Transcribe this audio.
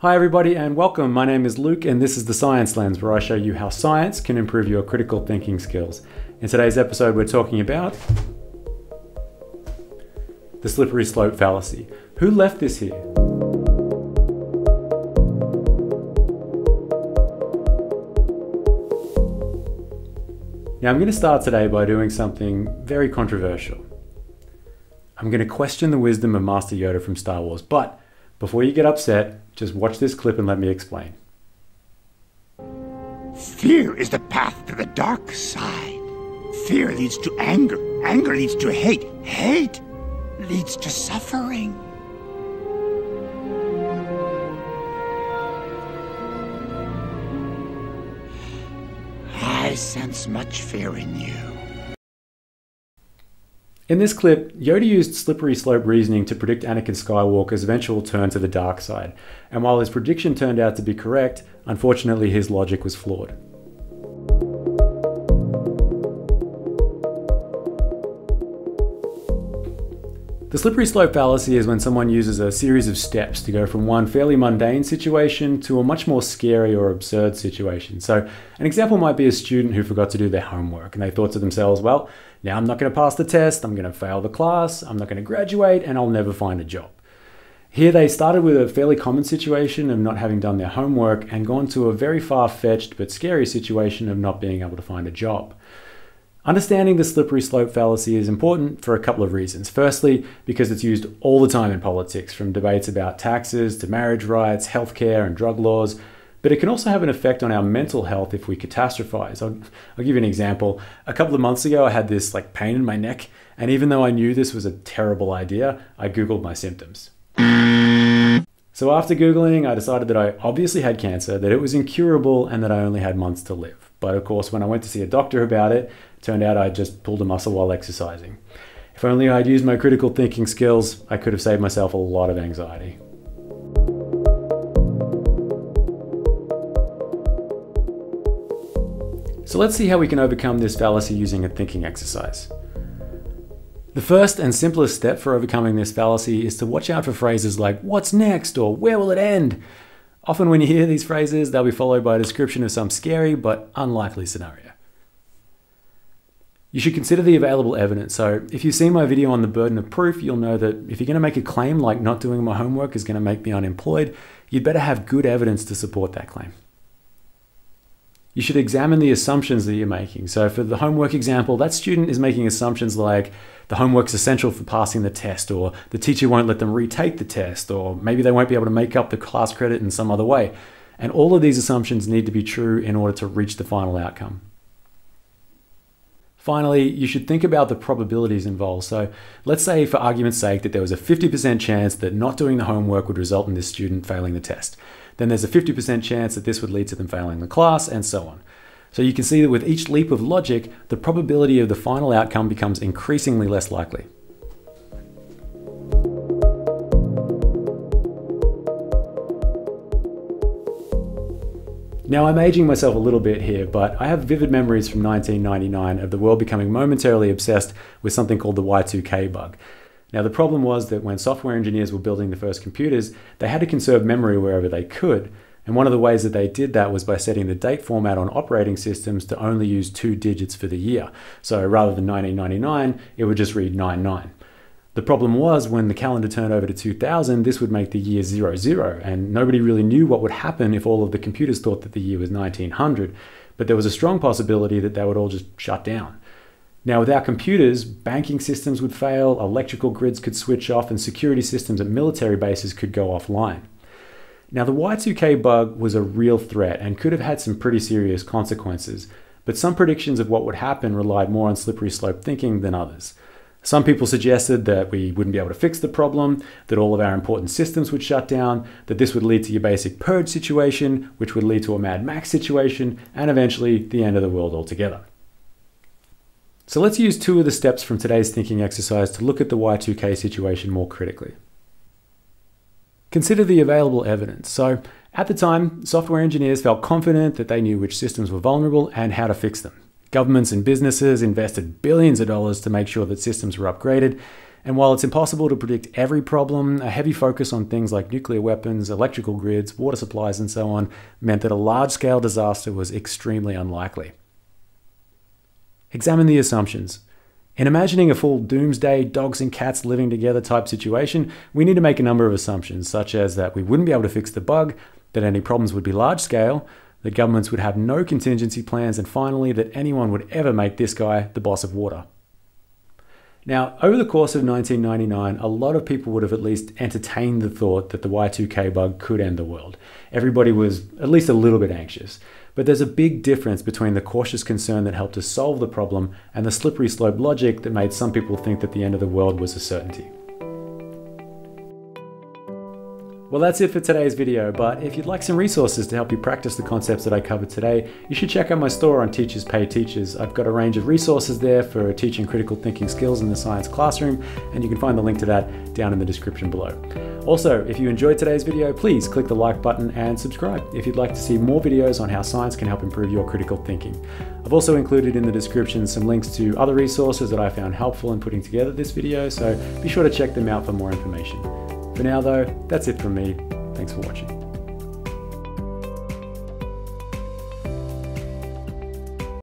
Hi, everybody, and welcome. My name is Luke, and this is the Science Lens, where I show you how science can improve your critical thinking skills. In today's episode, we're talking about the slippery slope fallacy. Who left this here? Now, I'm going to start today by doing something very controversial. I'm going to question the wisdom of Master Yoda from Star Wars, but before you get upset, just watch this clip and let me explain. Fear is the path to the dark side. Fear leads to anger. Anger leads to hate. Hate leads to suffering. I sense much fear in you. In this clip, Yoda used slippery slope reasoning to predict Anakin Skywalker's eventual turn to the dark side, and while his prediction turned out to be correct, unfortunately his logic was flawed. The slippery slope fallacy is when someone uses a series of steps to go from one fairly mundane situation to a much more scary or absurd situation. So, an example might be a student who forgot to do their homework and they thought to themselves, well, now I'm not going to pass the test, I'm going to fail the class, I'm not going to graduate, and I'll never find a job. Here they started with a fairly common situation of not having done their homework and gone to a very far fetched but scary situation of not being able to find a job. Understanding the slippery slope fallacy is important for a couple of reasons. Firstly, because it's used all the time in politics, from debates about taxes to marriage rights, healthcare, and drug laws. But it can also have an effect on our mental health if we catastrophize. I'll, I'll give you an example. A couple of months ago, I had this like pain in my neck, and even though I knew this was a terrible idea, I Googled my symptoms. So after Googling, I decided that I obviously had cancer, that it was incurable, and that I only had months to live. But of course, when I went to see a doctor about it, it turned out I just pulled a muscle while exercising. If only I'd used my critical thinking skills, I could have saved myself a lot of anxiety. So let's see how we can overcome this fallacy using a thinking exercise. The first and simplest step for overcoming this fallacy is to watch out for phrases like, what's next or where will it end? Often, when you hear these phrases, they'll be followed by a description of some scary but unlikely scenario. You should consider the available evidence. So, if you've seen my video on the burden of proof, you'll know that if you're going to make a claim like not doing my homework is going to make me unemployed, you'd better have good evidence to support that claim you should examine the assumptions that you're making. So, for the homework example, that student is making assumptions like the homework's essential for passing the test, or the teacher won't let them retake the test, or maybe they won't be able to make up the class credit in some other way. And all of these assumptions need to be true in order to reach the final outcome. Finally, you should think about the probabilities involved. So, let's say, for argument's sake, that there was a 50% chance that not doing the homework would result in this student failing the test then there's a 50% chance that this would lead to them failing the class, and so on. So you can see that with each leap of logic, the probability of the final outcome becomes increasingly less likely. Now, I'm aging myself a little bit here, but I have vivid memories from 1999 of the world becoming momentarily obsessed with something called the Y2K bug. Now, the problem was that when software engineers were building the first computers, they had to conserve memory wherever they could. And one of the ways that they did that was by setting the date format on operating systems to only use two digits for the year. So rather than 1999, it would just read 99. The problem was when the calendar turned over to 2000, this would make the year 00, and nobody really knew what would happen if all of the computers thought that the year was 1900. But there was a strong possibility that they would all just shut down. Now, without computers, banking systems would fail, electrical grids could switch off, and security systems at military bases could go offline. Now, the Y2K bug was a real threat and could have had some pretty serious consequences, but some predictions of what would happen relied more on slippery slope thinking than others. Some people suggested that we wouldn't be able to fix the problem, that all of our important systems would shut down, that this would lead to your basic purge situation, which would lead to a Mad Max situation, and eventually the end of the world altogether. So let's use two of the steps from today's thinking exercise to look at the Y2K situation more critically. Consider the available evidence. So, at the time, software engineers felt confident that they knew which systems were vulnerable and how to fix them. Governments and businesses invested billions of dollars to make sure that systems were upgraded, And while it's impossible to predict every problem, a heavy focus on things like nuclear weapons, electrical grids, water supplies, and so on meant that a large scale disaster was extremely unlikely. Examine the assumptions. In imagining a full doomsday, dogs and cats living together type situation, we need to make a number of assumptions, such as that we wouldn't be able to fix the bug, that any problems would be large scale, that governments would have no contingency plans, and finally, that anyone would ever make this guy the boss of water. Now, over the course of 1999, a lot of people would have at least entertained the thought that the Y2K bug could end the world. Everybody was at least a little bit anxious. But there's a big difference between the cautious concern that helped us solve the problem and the slippery slope logic that made some people think that the end of the world was a certainty. Well, that's it for today's video, but if you'd like some resources to help you practice the concepts that I covered today, you should check out my store on Teachers Pay Teachers. I've got a range of resources there for teaching critical thinking skills in the science classroom, and you can find the link to that down in the description below. Also, if you enjoyed today's video, please click the like button and subscribe if you'd like to see more videos on how science can help improve your critical thinking. I've also included in the description some links to other resources that I found helpful in putting together this video, so be sure to check them out for more information. For now though, that's it from me. Thanks for watching.